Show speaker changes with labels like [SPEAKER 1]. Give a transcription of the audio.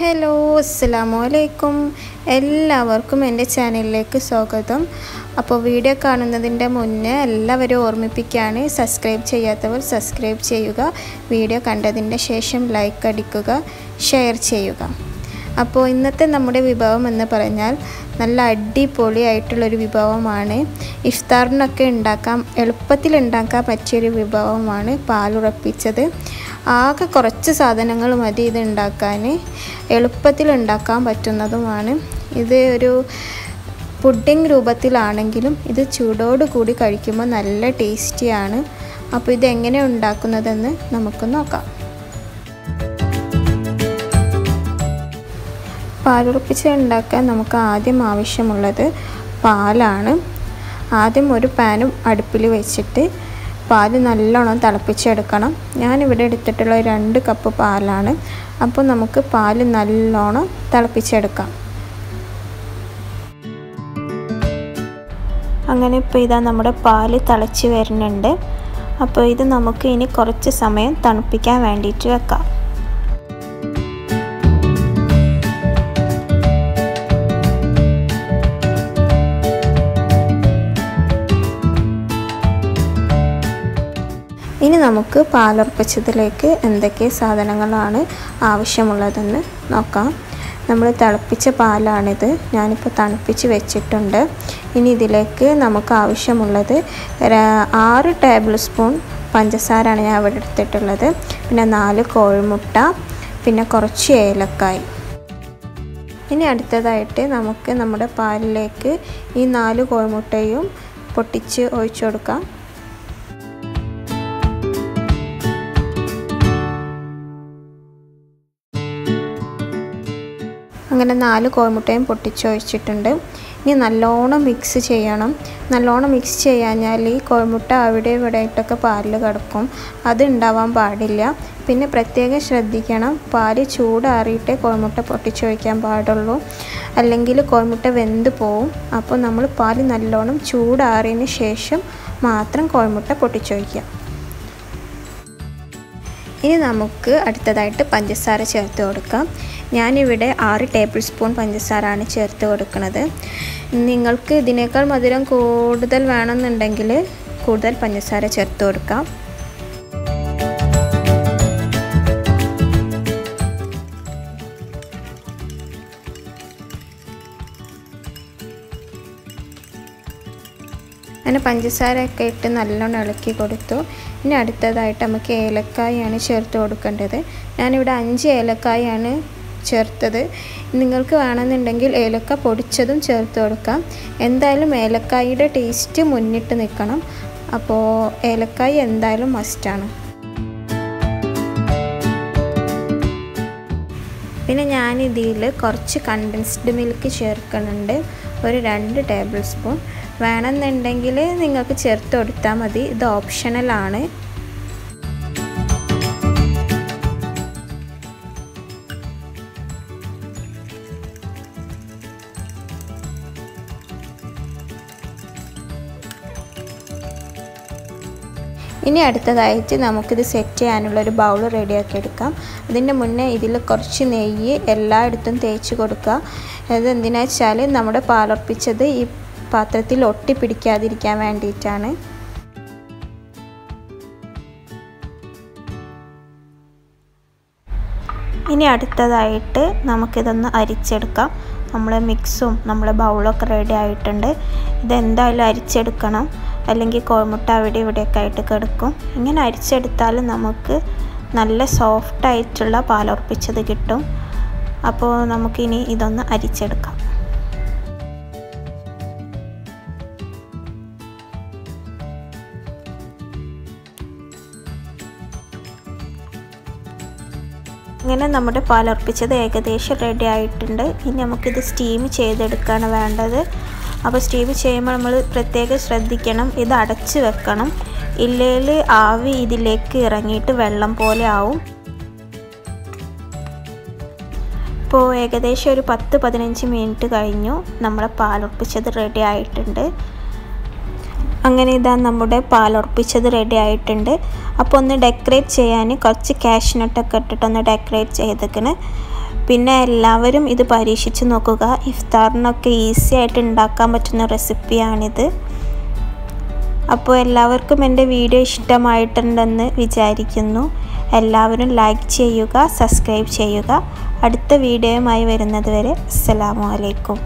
[SPEAKER 1] Hello അസ്സലാമു അലൈക്കും എല്ലാവർക്കും എന്റെ ചാനലിലേക്ക് സ്വാഗതം. അപ്പോൾ വീഡിയോ കാണുന്നതിന്റെ മുന്നേ എല്ലാവരും ഓർമ്മിപ്പിക്കുകയാണ് സബ്സ്ക്രൈബ് ചെയ്യാത്തവർ സബ്സ്ക്രൈബ് ചെയ്യുക വീഡിയോ കണ്ടതിന്റെ ശേഷം ലൈക്ക് അടിക്കുക ഷെയർ ചെയ്യുക. അപ്പോൾ ഇന്നത്തെ നമ്മുടെ വിഭവം എന്ന് പറഞ്ഞാൽ നല്ല അടിപൊളിയായിട്ടുള്ളൊരു വിഭവമാണ്. ഇഫ്താറിനൊക്കെ ഉണ്ടാക്കാം എളുപ്പത്തിൽ ഉണ്ടാക്കാൻ പറ്റിയൊരു വിഭവമാണ് പാലുറപ്പിച്ചത്. ആകെ കുറച്ച് സാധനങ്ങൾ മതി ഇത് ഉണ്ടാക്കാൻ എളുപ്പത്തിൽ ഉണ്ടാക്കാൻ പറ്റുന്നതുമാണ്. ഇത് ഒരു പുഡിംഗ് രൂപത്തിലാണെങ്കിലും ഇത് ചൂടോട് കൂടി കഴിക്കുമ്പോൾ നല്ല ടേസ്റ്റിയാണ്. അപ്പോൾ ഇതെങ്ങനെ ഉണ്ടാക്കുന്നതെന്ന് നമുക്ക് നോക്കാം. പാലുറപ്പിച്ച് ഉണ്ടാക്കാൻ നമുക്ക് ആദ്യം ആവശ്യമുള്ളത് പാലാണ്. ആദ്യം ഒരു പാനും അടുപ്പിൽ വെച്ചിട്ട് പാൽ നല്ലോണം തിളപ്പിച്ചെടുക്കണം. ഞാനിവിടെ എടുത്തിട്ടുള്ള രണ്ട് കപ്പ് പാലാണ്. അപ്പോൾ നമുക്ക് പാൽ നല്ലോണം തിളപ്പിച്ചെടുക്കാം. അങ്ങനെ ഇപ്പോൾ ഇതാ നമ്മുടെ പാൽ തിളച്ച് വരുന്നുണ്ട്. അപ്പോൾ ഇത് നമുക്ക് ഇനി കുറച്ച് സമയം തണുപ്പിക്കാൻ വേണ്ടിയിട്ട് വെക്കാം. ഇനി നമുക്ക് പാലുറപ്പിച്ചതിലേക്ക് എന്തൊക്കെ സാധനങ്ങളാണ് ആവശ്യമുള്ളതെന്ന് നോക്കാം. നമ്മൾ തിളപ്പിച്ച പാലാണിത്. ഞാനിപ്പോൾ തണുപ്പിച്ച് വെച്ചിട്ടുണ്ട്. ഇനി ഇതിലേക്ക് നമുക്ക് ആവശ്യമുള്ളത് ആറ് ടേബിൾ സ്പൂൺ പഞ്ചസാരയാണ് ഞാൻ ഇവിടെ എടുത്തിട്ടുള്ളത്. പിന്നെ നാല് കോഴിമുട്ട പിന്നെ കുറച്ച് ഏലക്കായ്. ഇനി അടുത്തതായിട്ട് നമുക്ക് നമ്മുടെ പാലിലേക്ക് ഈ നാല് കോഴിമുട്ടയും പൊട്ടിച്ച് ഒഴിച്ചു കൊടുക്കാം. അങ്ങനെ നാല് കോഴിമുട്ടയും പൊട്ടിച്ചൊഴിച്ചിട്ടുണ്ട്. ഇനി നല്ലോണം മിക്സ് ചെയ്യണം. നല്ലോണം മിക്സ് ചെയ്യാഞ്ഞാൽ ഈ കോഴിമുട്ട അവിടെ ഇവിടെ ആയിട്ടൊക്കെ പാലിൽ കിടക്കും. അത് ഉണ്ടാവാൻ പാടില്ല. പിന്നെ പ്രത്യേകം ശ്രദ്ധിക്കണം. പാൽ ചൂടാറിയിട്ടേ കോഴിമുട്ട പൊട്ടിച്ചൊഴിക്കാൻ പാടുള്ളൂ. അല്ലെങ്കിൽ കോഴിമുട്ട വെന്ത് പോവും. അപ്പോൾ നമ്മൾ പാൽ നല്ലോണം ചൂടാറിയതിന് ശേഷം മാത്രം കോഴിമുട്ട പൊട്ടിച്ചൊഴിക്കുക. ഇനി നമുക്ക് അടുത്തതായിട്ട് പഞ്ചസാര ചേർത്ത് കൊടുക്കാം. ഞാനിവിടെ ആറ് ടേബിൾ സ്പൂൺ പഞ്ചസാരയാണ് ചേർത്ത് കൊടുക്കുന്നത്. നിങ്ങൾക്ക് ഇതിനേക്കാൾ മധുരം കൂടുതൽ വേണമെന്നുണ്ടെങ്കിൽ കൂടുതൽ പഞ്ചസാര ചേർത്ത് കൊടുക്കാം. അങ്ങനെ പഞ്ചസാരയൊക്കെ ഇട്ട് നല്ലോണം ഇളക്കി കൊടുത്തു. ഇനി അടുത്തതായിട്ട് നമുക്ക് ഏലക്കായാണ് ചേർത്ത് കൊടുക്കേണ്ടത്. ഞാനിവിടെ അഞ്ച് ഏലക്കായാണ് ചേർത്തത്. നിങ്ങൾക്ക് വേണമെന്നുണ്ടെങ്കിൽ ഏലക്ക പൊടിച്ചതും ചേർത്ത് കൊടുക്കാം. എന്തായാലും ഏലക്കായുടെ ടേസ്റ്റ് മുന്നിട്ട് നിൽക്കണം. അപ്പോൾ ഏലക്കായ എന്തായാലും മസ്റ്റാണ് പിന്നെ ഞാൻ ഇതിൽ കുറച്ച് കണ്ടൻസ്ഡ് മിൽക്ക് ചേർക്കുന്നുണ്ട്. ഒരു രണ്ട് ടേബിൾ സ്പൂൺ വേണമെന്നുണ്ടെങ്കിൽ നിങ്ങൾക്ക് ചേർത്ത് കൊടുത്താൽ മതി. ഇത് ഓപ്ഷണലാണ് ഇനി അടുത്തതായിട്ട് നമുക്കിത് സെറ്റ് ചെയ്യാനുള്ള ഒരു ബൗൾ റെഡിയാക്കി എടുക്കാം. അതിന്റെ മുന്നേ ഇതിൽ കുറച്ച് നെയ്യ് എല്ലായിടത്തും തേച്ച് കൊടുക്കുക. അത് എന്തിനാ വെച്ചാൽ നമ്മുടെ പാലർപ്പിച്ചത് ഈ പാത്രത്തിൽ ഒട്ടിപ്പിടിക്കാതിരിക്കാൻ വേണ്ടിയിട്ടാണ്. ഇനി അടുത്തതായിട്ട് നമുക്കിതൊന്ന് അരിച്ചെടുക്കാം. നമ്മൾ മിക്സും നമ്മുടെ ബൗളൊക്കെ റെഡി ആയിട്ടുണ്ട്. ഇതെന്തായാലും അരിച്ചെടുക്കണം. അല്ലെങ്കിൽ കോഴിമുട്ട അവിടെ ഇവിടെയൊക്കെ ആയിട്ട് കിടക്കും. ഇങ്ങനെ അരിച്ചെടുത്താൽ നമുക്ക് നല്ല സോഫ്റ്റായിട്ടുള്ള പാലുറപ്പിച്ചത് കിട്ടും. അപ്പോൾ നമുക്കിനി ഇതൊന്ന് അരിച്ചെടുക്കാം. അങ്ങനെ നമ്മുടെ പാലുറപ്പിച്ചത് ഏകദേശം റെഡി ആയിട്ടുണ്ട്. ഇനി നമുക്കിത് സ്റ്റീം ചെയ്തെടുക്കുകയാണ് വേണ്ടത്. അപ്പോൾ സ്റ്റീവ് ചെയ്യുമ്പോൾ നമ്മൾ പ്രത്യേകം ശ്രദ്ധിക്കണം. ഇത് അടച്ച് വെക്കണം. ഇല്ലെങ്കിൽ ആവി ഇതിലേക്ക് ഇറങ്ങിയിട്ട് വെള്ളം പോലെ ആവും. ഇപ്പോൾ ഏകദേശം ഒരു പത്ത് പതിനഞ്ച് മിനിറ്റ് കഴിഞ്ഞു. നമ്മളെ പാലുറപ്പിച്ചത് റെഡി ആയിട്ടുണ്ട്. അങ്ങനെ ഇതാ നമ്മുടെ പാലുറപ്പിച്ചത് റെഡി ആയിട്ടുണ്ട്. അപ്പോൾ ഒന്ന് ഡെക്കറേറ്റ് ചെയ്യാൻ കുറച്ച് ക്യാഷ്നട്ടൊക്കെ ഇട്ടിട്ടൊന്ന് ഡെക്കറേറ്റ് ചെയ്തേക്കണ്. പിന്നെ എല്ലാവരും ഇത് പരീക്ഷിച്ച് നോക്കുക. ഇഫ്താറിനൊക്കെ ഈസി ആയിട്ട് ഉണ്ടാക്കാൻ പറ്റുന്ന റെസിപ്പിയാണിത് അപ്പോൾ എല്ലാവർക്കും എന്റെ വീഡിയോ ഇഷ്ടമായിട്ടുണ്ടെന്ന് വിചാരിക്കുന്നു. എല്ലാവരും ലൈക്ക് ചെയ്യുക സബ്സ്ക്രൈബ് ചെയ്യുക. അടുത്ത വീഡിയോയുമായി വരുന്നത് വരെ അസ്സലാമു അലൈക്കും.